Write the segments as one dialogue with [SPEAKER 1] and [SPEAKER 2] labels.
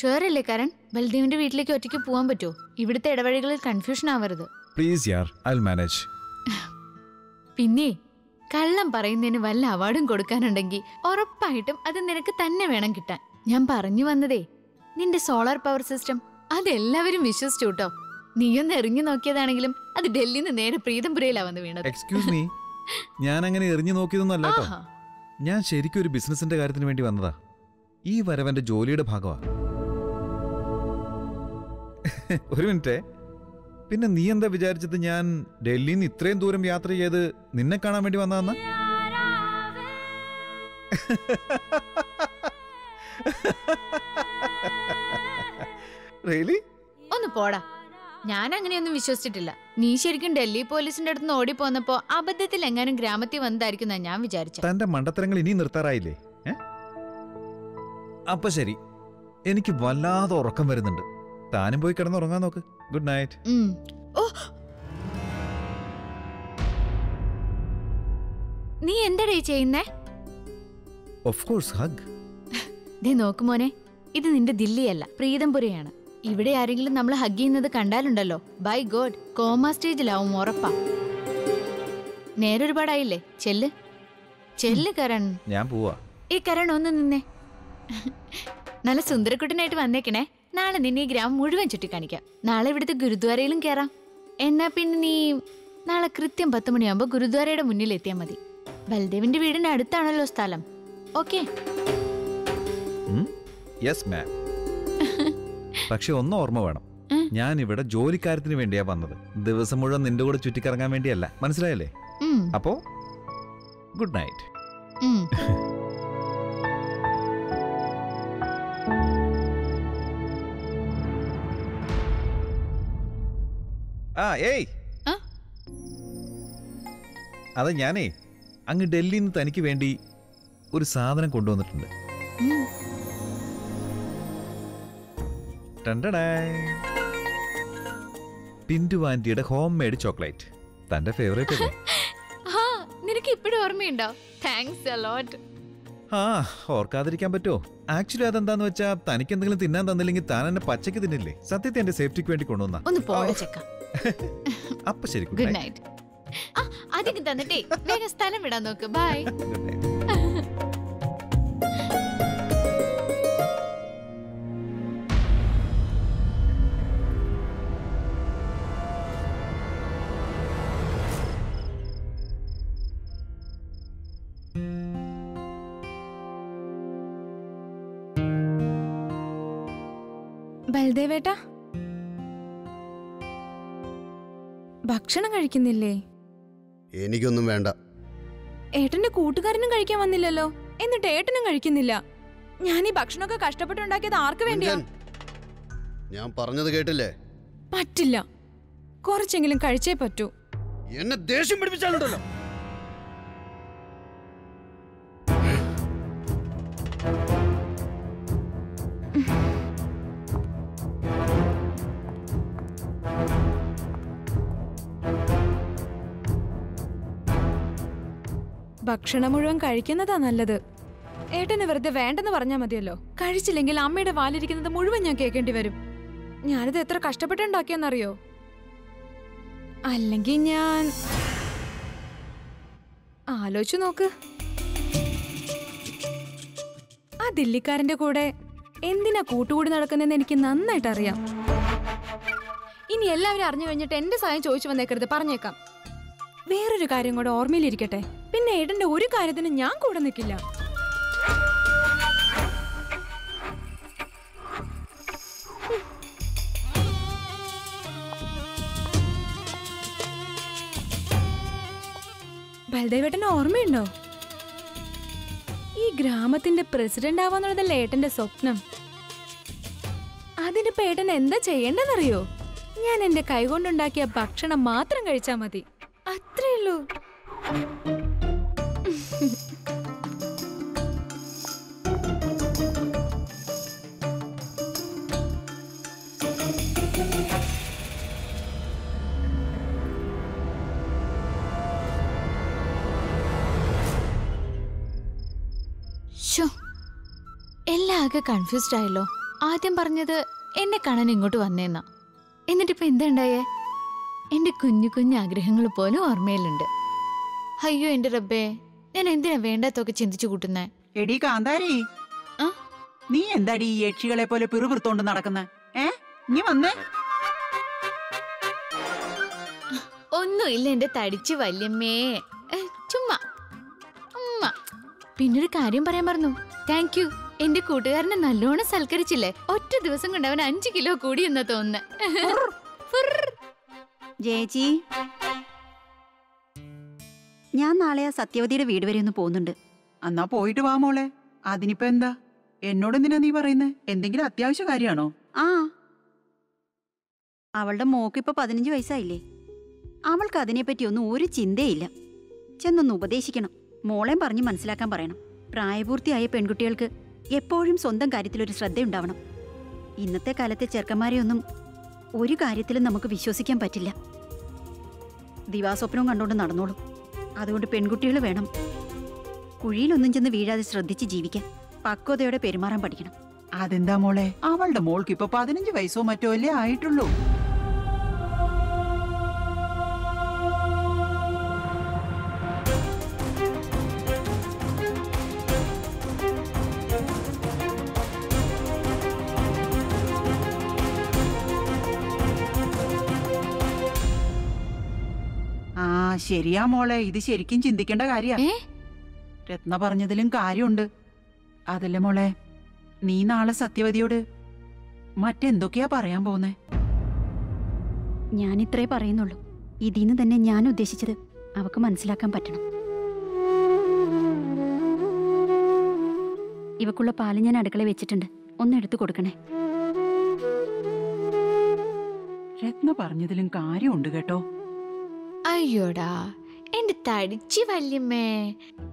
[SPEAKER 1] Sure അല്ലേ കരൺ? ബൽദേവിന്റെ വീട്ടിലേക്ക് ഒറ്റയ്ക്ക് പോകാൻ പറ്റുമോ? ഇവിടുത്തെ ഇടവഴികളിൽ കൺഫ്യൂഷൻ ആവരുത്.
[SPEAKER 2] പ്ലീസ് യാർ ഐ മാനേജ്
[SPEAKER 1] പിന്നെ കള്ളം പറയുന്നതിന് വല്ല അവാർഡും കൊടുക്കാനുണ്ടെങ്കിൽ ഉറപ്പായിട്ടും അത് നിനക്ക് തന്നെ വേണം കിട്ടാൻ. ഞാൻ പറഞ്ഞു വന്നതേ നിന്റെ സോളാർ പവർ സിസ്റ്റം അതെല്ലാവരും വിശ്വസിച്ചു കേട്ടോ. നീയൊന്ന് എറിഞ്ഞു നോക്കിയതാണെങ്കിലും അത് ഡൽഹിയിൽ നിന്ന് നേരെ പ്രീതംപുരയിലാ വന്ന് വീണത്.
[SPEAKER 2] എക്സ്ക്യൂസ് മീ ഞാൻ അങ്ങനെ എറിഞ്ഞു നോക്കിയതൊന്നും അല്ല കേട്ടോ.
[SPEAKER 1] ആഹാ.
[SPEAKER 2] ഞാൻ ശരിക്കും ഒരു ബിസിനസിന്റെ കാര്യത്തിന് വേണ്ടി വന്നതാ. ഈ വരവന്റെ ജോലിയുടെ ഭാഗമാ. ഒരു മിനിറ്റേ. പിന്നെ നീ എന്താ വിചാരിച്ചത് ഞാൻ ഡൽഹിയിൽ നിന്ന് ഇത്രയും ദൂരം യാത്ര ചെയ്ത് നിന്നെ കാണാൻ വേണ്ടി വന്നതെന്ന്?
[SPEAKER 1] ഒന്ന് പോടാ. ഞാൻ അങ്ങനെയൊന്നും വിശ്വസിച്ചിട്ടില്ല. നീ ശരിക്കും ഡൽഹി പോലീസിന്റെ അടുത്ത് ഓടി ഓടിപ്പോന്നപ്പോ അബദ്ധത്തിൽ എങ്ങാനും ഗ്രാമത്തിൽ വന്നതായിരിക്കും ഞാൻ വിചാരിച്ചു.
[SPEAKER 2] തന്റെ മണ്ടത്തരങ്ങൾ ഇനി നിർത്താറായില്ലേ? അപ്പൊ ശരി. എനിക്ക് വല്ലാതെ ഉറക്കം വരുന്നുണ്ട്. താനും പോയി കിടന്നുറങ്ങാൻ നോക്ക്. ഗുഡ് നൈറ്റ്
[SPEAKER 1] നീ എന്താടേ ചെയ്യുന്നേ?
[SPEAKER 2] ഓഫ് കോഴ്സ് ഹഗ്
[SPEAKER 1] ദേ നോക്ക് മോനെ. ഇത് നിന്റെ ദില്ലിയല്ല പ്രീതംപുരയാണ്. ഇവിടെ ആരെങ്കിലും നമ്മൾ ഹഗ് ചെയ്യുന്നത് കണ്ടാലുണ്ടല്ലോ. ബൈ ഗോഡ് കോമ സ്റ്റേജിലാവും ഉറപ്പാ. നേരെ ഒരുപാടായില്ലേ ചെല്ല്. ചെല്ല് കരൺ.
[SPEAKER 2] ഞാൻ പോവാ.
[SPEAKER 1] ഈ കരൺ ഒന്ന് നിന്നെ. നല്ല സുന്ദരക്കുട്ടനായിട്ട് വന്നേക്കണേ. നാളെ നിന്നെ ഗ്രാമം മുഴുവൻ ചുറ്റിക്കാണിക്കാം. നാളെ ഇവിടുത്തെ ഗുരുദ്വാരയിലും കയറാം എന്നാ പിന്നെ നീ നാളെ കൃത്യം പത്ത് മണിയാകുമ്പോ ഗുരുദ്വാരയുടെ മുന്നിൽ എത്തിയാൽ മതി. ബൽദേവിന്റെ വീടിന് അടുത്താണല്ലോ സ്ഥലം. ഓക്കെ?
[SPEAKER 2] യെസ് മാം പക്ഷെ ഒന്ന് ഓർമ്മ വേണം. ഞാൻ ഇവിടെ ജോലിക്കാര്യത്തിന് വേണ്ടിയാ വന്നത്. ദിവസം മുഴുവൻ നിന്റെ കൂടെ ചുറ്റിക്കറങ്ങാൻ വേണ്ടിയല്ല. മനസ്സിലായല്ലേ? അപ്പോ ഗുഡ് നൈറ്റ് ആ ഏയ്. അതെ ഞാനേ അങ്ങ് ഡൽഹിയിൽ നിന്ന് തനിക്ക് വേണ്ടി ഒരു സാധനം കൊണ്ടുവന്നിട്ടുണ്ട്. പിന്റു ആന്റിയുടെ ഹോം മെയ്ഡ് ചോക്ലേറ്റ് തന്റെ ഫേവറേറ്റ് അല്ലേ
[SPEAKER 1] നിനക്ക് ഇപ്പോഴും ഓർമ്മയുണ്ടോ? താങ്ക്സ് അലോട്ട്
[SPEAKER 2] ആ ഓർക്കാതിരിക്കാൻ പറ്റുമോ? ആക്ച്വലി അതെന്താന്ന് വെച്ചാ തനിക്ക് എന്തെങ്കിലും തിന്നാൻ തന്നില്ലെങ്കിൽ താൻ എന്നെ പച്ചക്ക് തിന്നില്ലേ? സത്യത്തെ എന്റെ സേഫ്റ്റിക്ക് വേണ്ടി കൊണ്ടുവന്ന.
[SPEAKER 1] ഒന്ന് പോയ ചെക്ക.
[SPEAKER 2] അപ്പൊ ശരി
[SPEAKER 1] ഗുഡ്
[SPEAKER 2] ഗുഡ്
[SPEAKER 1] നൈറ്റ് ആ അധികം തന്നിട്ടേ വേഗം സ്ഥലം വിടാൻ നോക്ക്. ബൈ
[SPEAKER 2] നൈറ്റ്
[SPEAKER 3] ബൽദേവേട്ടാ? ഭക്ഷണം കഴിക്കുന്നില്ലേ?
[SPEAKER 4] എനിക്കൊന്നും വേണ്ട.
[SPEAKER 3] ഏട്ടന്റെ കൂട്ടുകാരനും കഴിക്കാൻ വന്നില്ലല്ലോ. എന്നിട്ട് ഏട്ടനും കഴിക്കുന്നില്ല. ഞാൻ ഈ ഭക്ഷണമൊക്കെ കഷ്ടപ്പെട്ടുണ്ടാക്കിയത് ആർക്ക് വേണ്ടിയാ?
[SPEAKER 4] ഞാൻ പറഞ്ഞത് കേട്ടില്ലേ?
[SPEAKER 3] പറ്റില്ല. കുറച്ചെങ്കിലും കഴിച്ചേ പറ്റൂ.
[SPEAKER 4] എന്നെ ദേഷ്യം പിടിപ്പിച്ചാലുണ്ടല്ലോ.
[SPEAKER 3] ഭക്ഷണം മുഴുവൻ കഴിക്കുന്നതാ നല്ലത്. ഏട്ടന് വെറുതെ വേണ്ടെന്ന് പറഞ്ഞാൽ മതിയല്ലോ. കഴിച്ചില്ലെങ്കിൽ അമ്മയുടെ വാലിരിക്കുന്നത് മുഴുവൻ ഞാൻ കേൾക്കേണ്ടി വരും. ഞാനിത് എത്ര കഷ്ടപ്പെട്ടുണ്ടാക്കിയെന്നറിയോ? അല്ലെങ്കിൽ ഞാൻ ആലോചിച്ചു നോക്ക്. ആ ദില്ലിക്കാരന്റെ കൂടെ എന്തിനാ കൂട്ടുകൂടി നടക്കുന്നതെന്ന് എനിക്ക് നന്നായിട്ട് അറിയാം ഇനി എല്ലാവരും അറിഞ്ഞു കഴിഞ്ഞിട്ട് എന്റെ സഹായം ചോദിച്ചു വന്നേക്കരുത്. പറഞ്ഞേക്കാം. വേറൊരു കാര്യം കൂടെ ഓർമ്മയിലിരിക്കട്ടെ. പിന്നെ ഏട്ടന്റെ ഒരു കാര്യത്തിന് ഞാൻ കൂടെ നിൽക്കില്ല ബൽദേവേട്ടന് ഓർമ്മയുണ്ടോ? ഈ ഗ്രാമത്തിന്റെ പ്രസിഡന്റ് ആവാന്നുള്ളതല്ലേ ഏട്ടന്റെ സ്വപ്നം? അതിനിപ്പോ ഏട്ടൻ എന്താ ചെയ്യേണ്ടെന്നറിയോ ഞാൻ എന്റെ കൈകൊണ്ടുണ്ടാക്കിയ ഭക്ഷണം മാത്രം കഴിച്ചാൽ മതി. ഉള്ളൂ
[SPEAKER 1] എല്ലാം ആകെ കൺഫ്യൂസ്ഡ് ആയല്ലോ. ആദ്യം പറഞ്ഞത് എന്നെ കാണാൻ ഇങ്ങോട്ട് വന്നേന്നാ. എന്നിട്ടിപ്പോ എന്താ ഉണ്ടായേ? എന്റെ കുഞ്ഞു കുഞ്ഞു ആഗ്രഹങ്ങൾ പോലും ഓർമ്മയിലുണ്ട്. അയ്യോ എന്റെ റബ്ബേ ഞാൻ എന്തിനാ വേണ്ടാത്തൊക്കെ ചിന്തിച്ചു കൂട്ടുന്നേ?
[SPEAKER 5] എടി കാന്താരി.
[SPEAKER 1] ആ?
[SPEAKER 5] നീ എന്താടി ഈ യക്ഷികളെ പോലെ പിറുപിറുത്തോണ്ട് നടക്കുന്ന? ഏ? നീ വന്നേ.
[SPEAKER 1] ഒന്നുമില്ല എന്റെ തടിച്ചു വല്യമ്മേ. ഏ, ചുമ്മാ. ഉമ്മ. പിന്നൊരു കാര്യം പറയാൻ പറഞ്ഞു താങ്ക് യു എന്റെ കൂട്ടുകാരനെ നല്ലോണം സൽക്കരിച്ചില്ലേ? ഒറ്റ ദിവസം കൊണ്ട് അവൻ അഞ്ചു കിലോ കൂടി എന്നാ തോന്നുന്നേ.
[SPEAKER 6] ജേച്ചി ഞാൻ നാളെ ആ സത്യവതിയുടെ വീട് വരെ ഒന്ന് പോകുന്നുണ്ട്.
[SPEAKER 5] എന്നാ പോയിട്ട് വാ മോളെ. അതിനിപ്പോ എന്താ? എന്നോട് എന്തിനാ നീ പറയുന്നത് എന്തെങ്കിലും അത്യാവശ്യ കാര്യമാണോ?
[SPEAKER 6] ആ. അവളുടെ മോക്ക് ഇപ്പൊ പതിനഞ്ച് വയസ്സായില്ലേ. അവൾക്ക് അതിനെപ്പറ്റി ഒന്നും ഒരു ചിന്തയില്ല. ചെന്നൊന്ന് ഉപദേശിക്കണം. മോളെയും പറഞ്ഞ് മനസ്സിലാക്കാൻ പറയണം. പ്രായപൂർത്തിയായ പെൺകുട്ടികൾക്ക് എപ്പോഴും സ്വന്തം കാര്യത്തിലൊരു ശ്രദ്ധയുണ്ടാവണം. ഇന്നത്തെ കാലത്തെ ചെറുക്കന്മാരെയൊന്നും ഒരു കാര്യത്തിലും നമുക്ക് വിശ്വസിക്കാൻ പറ്റില്ല. ദിവാസ്വപ്നവും കണ്ടുകൊണ്ട് നടന്നോളും. അതുകൊണ്ട് പെൺകുട്ടികൾ വേണം. കുഴിയിലൊന്നും ചെന്ന് വീഴാതെ ശ്രദ്ധിച്ച് ജീവിക്കാൻ. പക്വതയോടെ പെരുമാറാൻ പഠിക്കണം.
[SPEAKER 5] അതെന്താ മോളെ? അവളുടെ മോൾക്ക് ഇപ്പൊ പതിനഞ്ച് വയസ്സോ മറ്റോ അല്ലേ ആയിട്ടുള്ളൂ. ശരിയാ മോളെ ഇത് ശരിക്കും ചിന്തിക്കേണ്ട കാര്യ. രത്ന പറഞ്ഞതിലും കാര്യമുണ്ട്. അതല്ലേ മോളെ നീ നാളെ സത്യവതിയോട് മറ്റെന്തൊക്കെയാ പറയാൻ പോകുന്നേ
[SPEAKER 6] ഞാൻ ഇത്രേ പറയുന്നുള്ളൂ. ഇതിന്ന് തന്നെ ഞാൻ ഉദ്ദേശിച്ചത് അവക്ക് മനസ്സിലാക്കാൻ പറ്റണം. ഇവക്കുള്ള പാൽ ഞാൻ അടുക്കള വെച്ചിട്ടുണ്ട്. ഒന്ന് എടുത്തു കൊടുക്കണേ.
[SPEAKER 5] രത്ന പറഞ്ഞതിലും കാര്യമുണ്ട് കേട്ടോ.
[SPEAKER 1] അയ്യോടാ എന്റെ തടിച്ചു വല്യമ്മേ.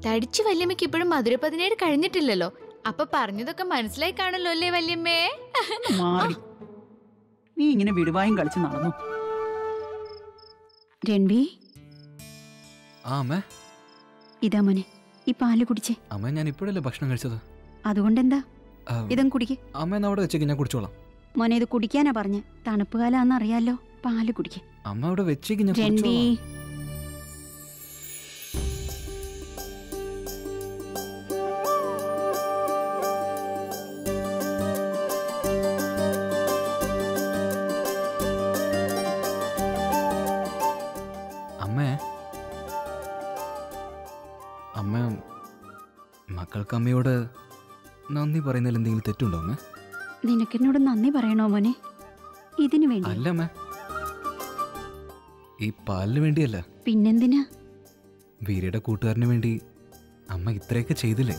[SPEAKER 1] തടിച്ചു വല്യമ്മയ്ക്ക് ഇപ്പോഴും മധുര പതിനേഴ് കഴിഞ്ഞിട്ടില്ലല്ലോ. അപ്പൊ പറഞ്ഞതൊക്കെ മനസ്സിലായി കാണല്ലോ അല്ലേ വല്യമ്മേ?
[SPEAKER 5] നീ ഇങ്ങനെ വിടുവായും കളിച്ച് നടന്നു?
[SPEAKER 6] രൺവി?
[SPEAKER 7] ആ അമ്മേ.
[SPEAKER 6] ഇതാ മോനെ ഈ പാൽ കുടിച്ചേ.
[SPEAKER 7] അമ്മ ഞാൻ ഇപ്പോഴല്ലേ ഭക്ഷണം കഴിച്ചത്?
[SPEAKER 6] അതുകൊണ്ടെന്താ?
[SPEAKER 7] എന്താ
[SPEAKER 6] ഇതും കുടിക്ക്.
[SPEAKER 7] അമ്മ എന്നാ അവിടെ വെച്ചേക്ക് ഞാൻ കുടിച്ചോളാം.
[SPEAKER 6] മോനെ ഇത് കുടിക്കാനാ പറഞ്ഞേ. തണുപ്പ് കാലാന്നറിയാലോ പാൽ കുടിക്ക്.
[SPEAKER 7] അമ്മ അവിടെ വെച്ചേക്ക് ഞാൻ അമ്മയോട് നന്ദി പറയുന്നതിൽ എന്തെങ്കിലും തെറ്റുണ്ടോ അമ്മേ?
[SPEAKER 6] നിനക്കെന്നോട് നന്ദി പറയണോ മോനെ? ഇതിനു വേണ്ടി.
[SPEAKER 7] അല്ല അമ്മ. ഈ പാലിന് വേണ്ടിയല്ല.
[SPEAKER 6] പിന്നെന്തിനാ?
[SPEAKER 7] വീരയുടെ കൂട്ടുകാരന് വേണ്ടി അമ്മ ഇത്രയൊക്കെ ചെയ്തില്ലേ?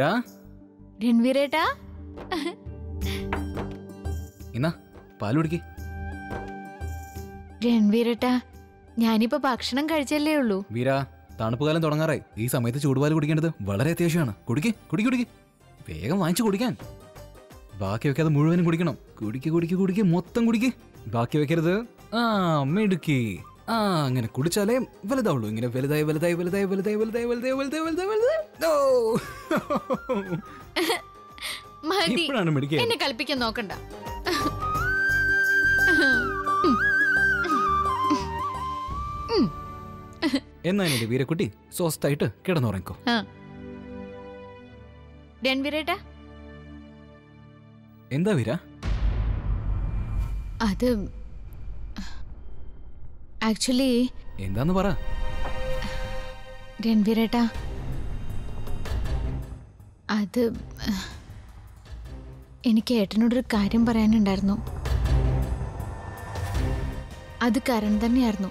[SPEAKER 7] വീര
[SPEAKER 1] രൺവീരേട്ടാ?
[SPEAKER 7] എന്നാ പാൽ കുടിക്ക്.
[SPEAKER 1] രൺവീരേട്ടാ ഞാനിപ്പോ ഭക്ഷണം കഴിച്ചല്ലേ ഉള്ളൂ.
[SPEAKER 7] വീര തണുപ്പ് കാലം തുടങ്ങാറായി. ഈ സമയത്ത് ചൂടുപാൽ കുടിക്കേണ്ടത് വളരെ അത്യാവശ്യമാണ്. കുടിക്ക് കുടിക്ക് കുടിക്ക്. വേഗം വാങ്ങിച്ചു കുടിക്കാൻ. ബാക്കി വെക്കാതെ മുഴുവനും കുടിക്കണം. കുടിക്ക് കുടിക്ക് കുടിക്ക്. മൊത്തം കുടിക്ക്. ബാക്കി വെക്കരുത്. ആ മിടുക്കി. ആ അങ്ങനെ കുടിച്ചാലേ വലുതാവുള്ളൂ. ഇങ്ങനെ വലുതായി വലുതായി വലുതായി വലുതായി വലുതായി വലുതായി വലുതായി വലുതായി വലുതായി. ഇപ്പോഴാണ് മെഡിക്കൽ
[SPEAKER 1] എന്നെ കൽപ്പിക്കാൻ നോക്കണ്ട.
[SPEAKER 7] എന്നാ എന്റെ വീരക്കുട്ടി സ്വസ്ഥായിട്ട് കിടന്നുറങ്ങിക്കോ.
[SPEAKER 1] രൺവീരേട്ടാ
[SPEAKER 7] എന്താ വീരാ?
[SPEAKER 1] അത് ആക്ച്വലി
[SPEAKER 7] എന്താന്ന് പറ.
[SPEAKER 1] രൺവീരേട്ടാ അത് എനിക്ക് ഏട്ടനോടൊരു കാര്യം പറയാനുണ്ടായിരുന്നു. അത് കരൺ തന്നെയായിരുന്നു.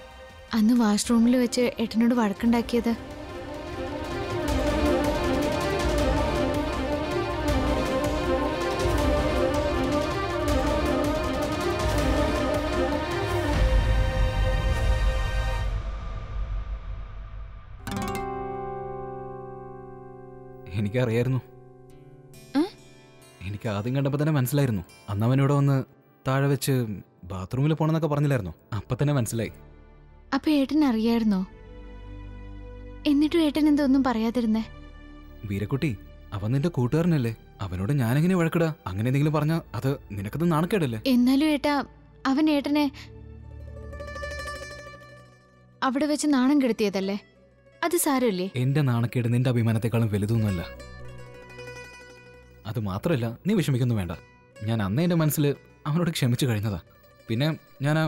[SPEAKER 1] അന്ന് വാഷ്റൂമിൽ വെച്ച് ഏട്ടനോട് വഴക്കുണ്ടാക്കിയത്.
[SPEAKER 7] എനിക്കറിയായിരുന്നു? എനിക്ക് ആദ്യം കണ്ടപ്പോൾ തന്നെ മനസ്സിലായിരുന്നു. അന്ന് അവനോട് വന്ന് താഴെ വെച്ച് ബാത്റൂമിൽ പോണെന്നൊക്കെ പറഞ്ഞില്ലായിരുന്നു? അപ്പൊ തന്നെ മനസ്സിലായി.
[SPEAKER 1] അപ്പൊ ഏട്ടൻ അറിയായിരുന്നോ? എന്നിട്ടും ഏട്ടൻ എന്തൊന്നും പറയാതിരുന്നേ?
[SPEAKER 7] വീരക്കുട്ടി അവൻ നിന്റെ കൂട്ടുകാരനല്ലേ? അവനോട് ഞാനെങ്ങനെ വഴക്കിടാ? അങ്ങനെ എന്തെങ്കിലും പറഞ്ഞാ അത് നിനക്കത് നാണക്കേടല്ലേ?
[SPEAKER 1] എന്നാലും ഏട്ടാ അവൻ ഏട്ടനെ അവിടെ വെച്ച് നാണം കെടുത്തിയതല്ലേ? അത് സാരമില്ലേ?
[SPEAKER 7] എന്റെ നാണക്കേട് നിന്റെ അഭിമാനത്തെക്കാളും വലുതൊന്നുമല്ല. അത് മാത്രമല്ല നീ വിഷമിക്കൊന്നും വേണ്ട. ഞാൻ അന്നേ എന്റെ മനസ്സിൽ അവനോട് ക്ഷമിച്ചു കഴിഞ്ഞതാ. പിന്നെ ഞാൻ ആ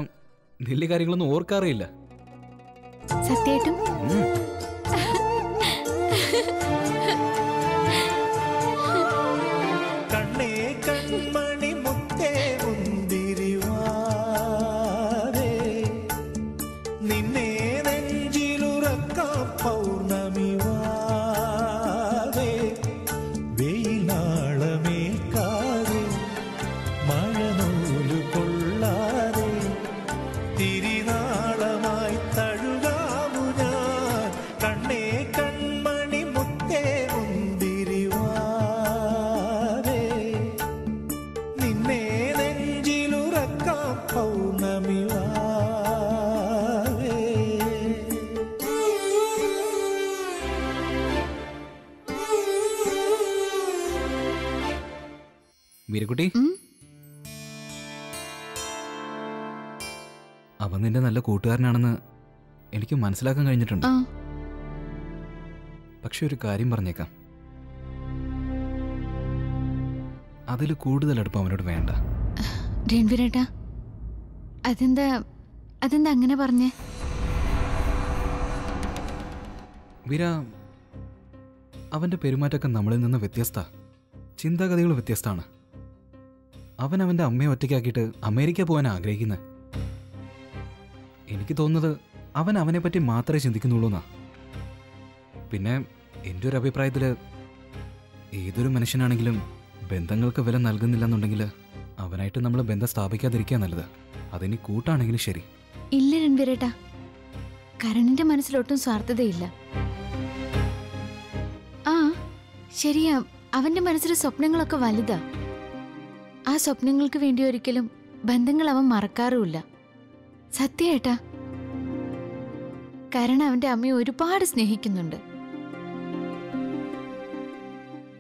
[SPEAKER 7] വലിയ കാര്യങ്ങളൊന്നും ഓർക്കാറില്ല
[SPEAKER 1] സത്യേട്ടും
[SPEAKER 7] വീരക്കുട്ടി? അവൻ നിന്റെ നല്ല കൂട്ടുകാരനാണെന്ന് എനിക്ക് മനസ്സിലാക്കാൻ കഴിഞ്ഞിട്ടുണ്ട്. പക്ഷെ ഒരു കാര്യം പറഞ്ഞേക്കാം. അതിൽ കൂടുതൽ അടുപ്പം അവനോട് വേണ്ട.
[SPEAKER 1] രൺവീരേട്ടാ അതെന്താ അതെന്താ അങ്ങനെ പറഞ്ഞേ?
[SPEAKER 7] വീര അവന്റെ പെരുമാറ്റമൊക്കെ നമ്മളിൽ നിന്ന് വ്യത്യസ്ത. ചിന്താഗതികൾ വ്യത്യസ്തമാണ് അവൻ അവന്റെ അമ്മയെ ഒറ്റയ്ക്കാക്കിയിട്ട് അമേരിക്ക പോകാൻ ആഗ്രഹിക്കുന്നത് എനിക്ക് തോന്നുന്നത് അവൻ അവനെപ്പറ്റി മാത്രമേ ചിന്തിക്കുന്നുള്ളൂ എന്നാ പിന്നെ എന്റെ ഒരു അഭിപ്രായത്തിൽ ഏതൊരു മനുഷ്യനാണെങ്കിലും ബന്ധങ്ങൾക്ക് വില നൽകുന്നില്ലെന്നുണ്ടെങ്കിൽ അവനായിട്ട് നമ്മൾ ബന്ധം സ്ഥാപിക്കാതിരിക്കുക നല്ലത്. അതിനി കൂട്ടാണെങ്കിലും ശരി.
[SPEAKER 1] ഇല്ല രൺവീരേട്ടാ. കരണിന്റെ മനസ്സിലൊട്ടും സ്വാർത്ഥതയില്ല. ആ ശരിയാ. അവന്റെ മനസ്സിലെ സ്വപ്നങ്ങളൊക്കെ വലുതാ. ആ സ്വപ്നങ്ങൾക്ക് വേണ്ടി ഒരിക്കലും ബന്ധങ്ങൾ അവൻ മറക്കാറുമില്ല. സത്യേട്ടാ. കാരണം അവന്റെ അമ്മയെ ഒരുപാട് സ്നേഹിക്കുന്നുണ്ട്.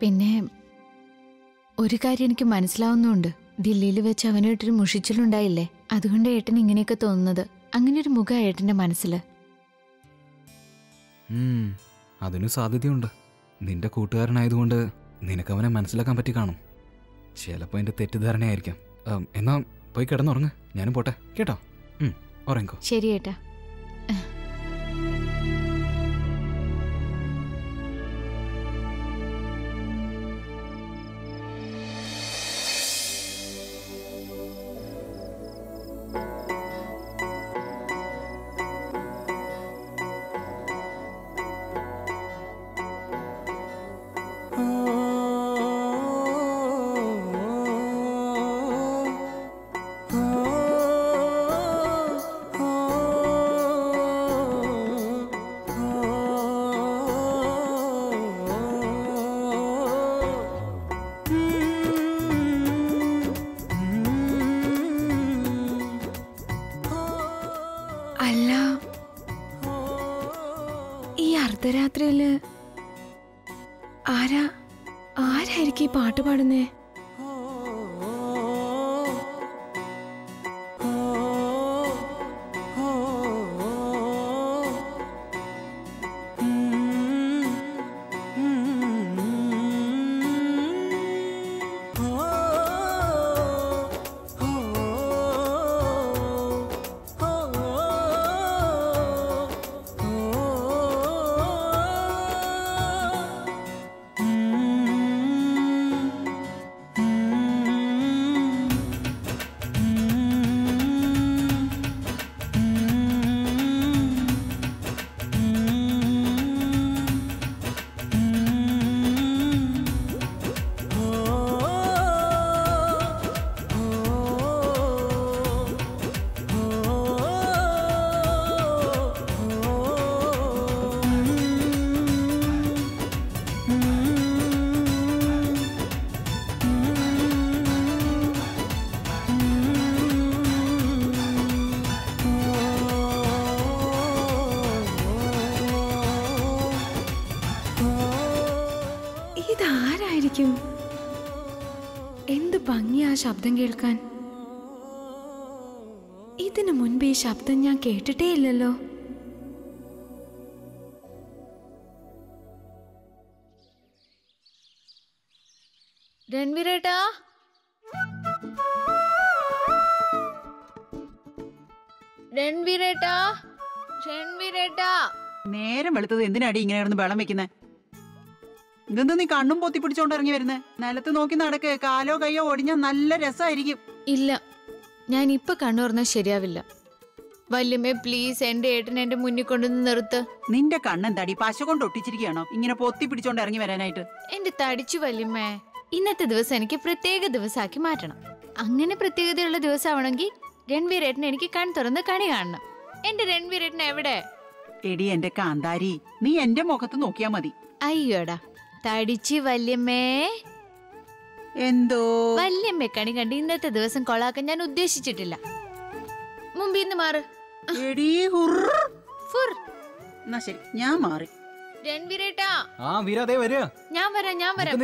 [SPEAKER 1] പിന്നെ ഒരു കാര്യം എനിക്ക് മനസ്സിലാവുന്നുണ്ട്. ദില്ലിയിൽ വെച്ച് അവനായിട്ടൊരു മുഷിച്ചിലുണ്ടായില്ലേ? അതുകൊണ്ട് ഏട്ടൻ ഇങ്ങനെയൊക്കെ തോന്നുന്നത്. അങ്ങനെ ഒരു മുഖ ഏട്ടന്റെ മനസ്സിൽ
[SPEAKER 7] അതിനു സാധ്യതയുണ്ട്. നിന്റെ കൂട്ടുകാരനായതുകൊണ്ട് നിനക്കവനെ മനസ്സിലാക്കാൻ പറ്റി കാണും. ചിലപ്പോൾ എന്റെ തെറ്റിദ്ധാരണയായിരിക്കാം. എന്നാ പോയി കിടന്നുറങ്ങ്. ഞാനും പോട്ടെ. കേട്ടോ? ഉറങ്ങിക്കോ.
[SPEAKER 1] ശരി ഏട്ടാ.
[SPEAKER 3] ആരായിരിക്കും ഈ പാട്ട് പാടുന്നേ ഇതാരായിരിക്കും എന്ത് ഭംഗിയാ ശബ്ദം കേൾക്കാൻ? ഇതിനു മുൻപ് ഈ ശബ്ദം ഞാൻ കേട്ടിട്ടേ ഇല്ലല്ലോ
[SPEAKER 1] രൺവീരേട്ടാ? രൺവീരേട്ടാ? രൺവീരേട്ടാ?
[SPEAKER 5] നേരം വെളുത്തത് എന്തിനാടി ഇങ്ങനെ കിടന്ന് വെള്ളം വെക്കുന്നേ? ഇതെന്താ നീ കണ്ണും പൊത്തി പിടിച്ചോണ്ട് ഇറങ്ങി വരുന്നേ? നിലത്ത് നോക്കി നടക്ക്. കാലോ കയ്യോ ഒടിഞ്ഞ നല്ല രസമായിരിക്കും
[SPEAKER 1] ഇല്ല. ഞാൻ ഇപ്പൊ കണ്ണുറന്നാൽ ശരിയാവില്ല. വല്യമ്മേ പ്ലീസ് എന്റെ ഏട്ടൻ എന്റെ മുന്നിൽ കൊണ്ടുവന്ന് നിർത്ത്.
[SPEAKER 5] നിന്റെ കണ്ണെന്താടി? പശ കൊണ്ട് ഒട്ടിച്ചിരിക്കുകയാണോ? ഇങ്ങനെ പൊത്തി പിടിച്ചോണ്ട് ഇറങ്ങി വരാനായിട്ട്.
[SPEAKER 1] എന്റെ തടിച്ചു വല്യമ്മേ. ഇന്നത്തെ ദിവസം എനിക്ക് പ്രത്യേക ദിവസമാക്കി മാറ്റണം. അങ്ങനെ പ്രത്യേകതയുള്ള ദിവസമാണെങ്കിൽ രൺവീരേട്ടൻ എനിക്ക് കൺ തുറന്ന് കണി കാണണം. എന്റെ രൺവീരേട്ടൻ എവിടെ?
[SPEAKER 5] എടി എന്റെ കാന്താരി. നീ എന്റെ മുഖത്ത് നോക്കിയാ മതി.
[SPEAKER 1] അയ്യോടാ. തടിച്ചു വല്യമ്മേ.
[SPEAKER 5] എന്തോ?
[SPEAKER 1] വല്യമ്മേ കണി കണ്ട് ഇന്നത്തെ ദിവസം കൊളാക്കാൻ ഞാൻ ഉദ്ദേശിച്ചിട്ടില്ല. മുമ്പിന്ന് മാറ്.
[SPEAKER 5] എടി ഹുർർ.
[SPEAKER 1] ഫുർ.
[SPEAKER 5] എന്നാ ശരി ഞാൻ മാറി.
[SPEAKER 1] രൺവീരേട്ടാ
[SPEAKER 7] ആ വരിക.
[SPEAKER 1] ഞാൻ വരാം ഞാൻ വരാം.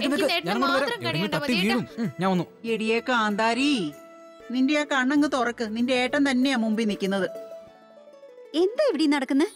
[SPEAKER 7] ഞാൻ വന്നു.
[SPEAKER 5] എടിയെ കാന്താരി. നിന്റെ ആ കണ്ണങ്ങ് തുറക്ക്. നിന്റെ ഏട്ടൻ തന്നെയാ മുമ്പിൽ നിൽക്കുന്നത്.
[SPEAKER 6] എന്താ ഇവിടെ നടക്കുന്നത്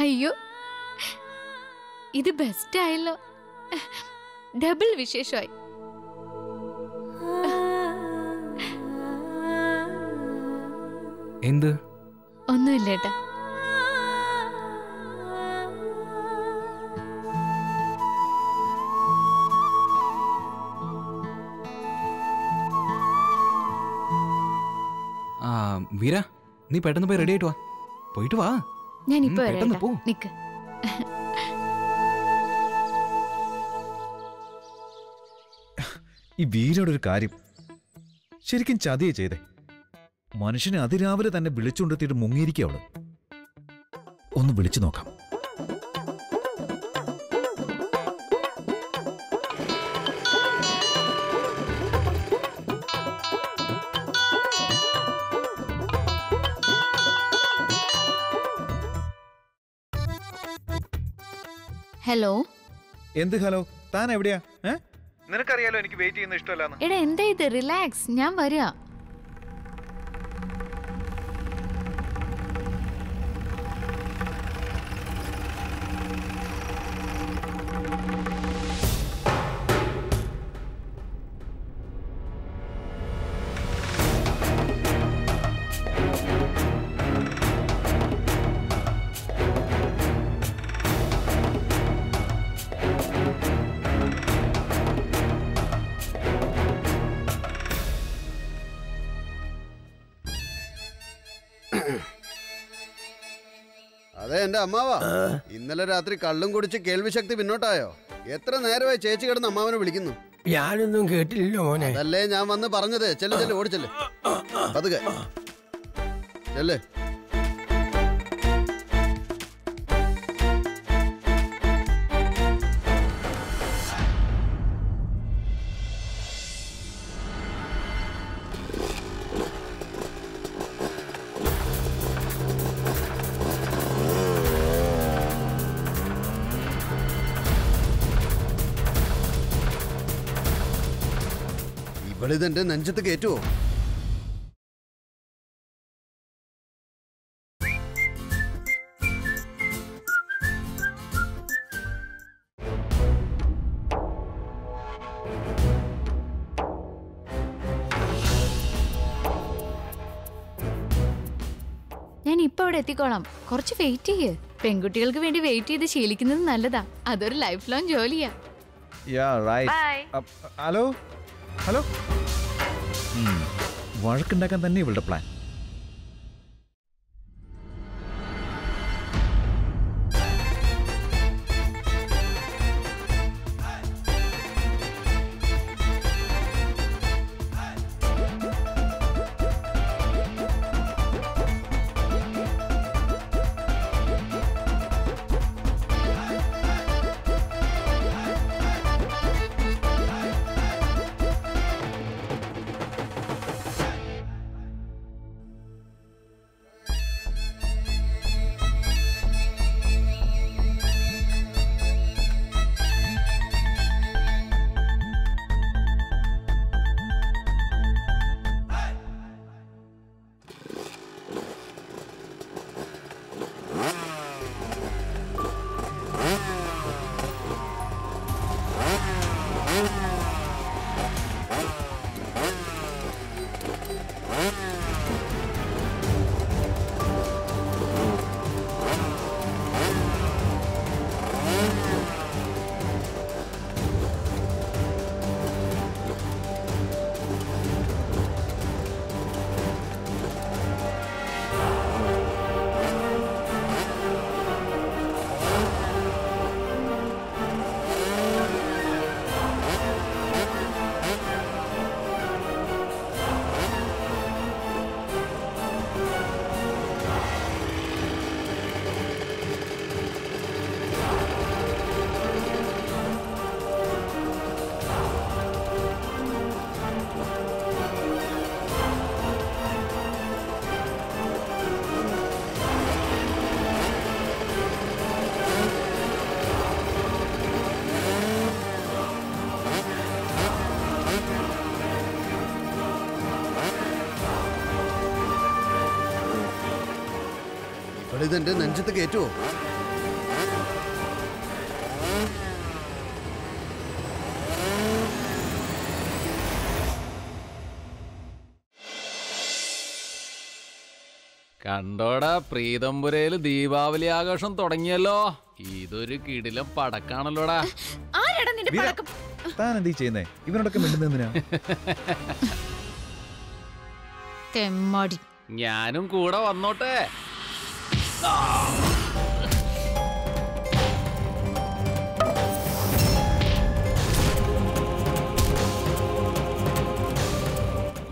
[SPEAKER 1] അയ്യോ. ഇത് ബെസ്റ്റ് ആയല്ലോ. ഡബിൾ വിശേഷമായി.
[SPEAKER 7] എന്ത്?
[SPEAKER 1] ഒന്നുമില്ല ഏട്ടാ.
[SPEAKER 7] ആ വീര നീ പെട്ടെന്ന് പോയി റെഡി ആയിട്ട് വാ. പോയിട്ട് വാ.
[SPEAKER 1] ഞാൻ ഇപ്പൊ. നിക്ക്.
[SPEAKER 2] ഈ വീരയുടെ ഒരു കാര്യം. ശരിക്കും ചതിയെ ചെയ്തേ. മനുഷ്യനെ അതിരാവിലെ തന്നെ വിളിച്ചുകൊണ്ടെത്തിയിട്ട് മുങ്ങിയിരിക്കുക അവൾ. ഒന്ന് വിളിച്ചു നോക്കാം.
[SPEAKER 1] ഹലോ
[SPEAKER 2] എന്ത് ഹലോ? താൻ എവിടെയാ? നിനക്കറിയാലോ എനിക്ക് വെയിറ്റ് ചെയ്യുന്ന ഇഷ്ടമല്ലാന്ന്.
[SPEAKER 1] എടാ എന്താ ഇത്? റിലാക്സ് ഞാൻ വരാ.
[SPEAKER 4] എന്റെ അമ്മാവാ. ഇന്നലെ രാത്രി കള്ളും കുടിച്ച് കേൾവി ശക്തി പിന്നോട്ടായോ? എത്ര നേരമായി ചേച്ചി കിടന്ന് അമ്മാവനെ വിളിക്കുന്നു?
[SPEAKER 8] ഞാനൊന്നും കേട്ടില്ലല്ലോ മോനെ.
[SPEAKER 4] അതല്ലേ ഞാൻ വന്ന് പറഞ്ഞത്? ചെല്ലു ചെല്ലു ഓടിച്ചല്ലേ പതുക്കെ. ചെല്ല്. ഇവളിതെന്റെ നെഞ്ചത്ത് കയറ്റുവോ
[SPEAKER 1] ഞാൻ ഇപ്പൊ അവിടെ എത്തിക്കോളാം. കുറച്ച് വെയിറ്റ് ചെയ്യ്. പെൺകുട്ടികൾക്ക് വേണ്ടി വെയിറ്റ് ചെയ്ത് ശീലിക്കുന്നത് നല്ലതാ. അതൊരു ലൈഫ് ലോങ് ജോലിയാ
[SPEAKER 2] ഹലോ ഹലോ? വഴക്കുണ്ടാക്കാൻ തന്നെ ഇവളുടെ പ്ലാൻ
[SPEAKER 4] ഇവളിതെന്റെ നെഞ്ചത്ത് കയറ്റുമോ
[SPEAKER 9] കണ്ടോടാ പ്രീതംപുരയിൽ ദീപാവലി ആഘോഷം തുടങ്ങിയല്ലോ. ഇതൊരു കിടിലം പടക്കാണല്ലോടാ.
[SPEAKER 1] ആരാടാ നിന്റെ
[SPEAKER 2] വീര.
[SPEAKER 1] പടക്കം?
[SPEAKER 2] താൻ എന്തീ ചെയ്യുന്നേ? ഇവനോടൊക്കെ മിണ്ടുന്നതിനാ
[SPEAKER 1] തെമ്മാടി.
[SPEAKER 9] ഞാനും കൂടെ വന്നോട്ടെ.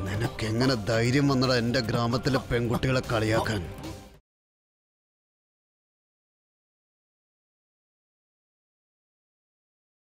[SPEAKER 4] നിനക്കെങ്ങനെ ധൈര്യം വന്നടാ എന്റെ ഗ്രാമത്തിലെ പെൺകുട്ടികളെ കളിയാക്കാൻ?